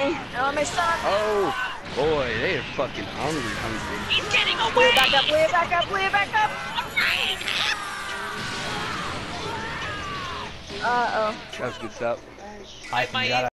Oh, my son. Oh, boy, they are fucking hungry, hungry. He's getting away! Way back up, way back up, way back up. Uh-oh. That was good stuff. I, my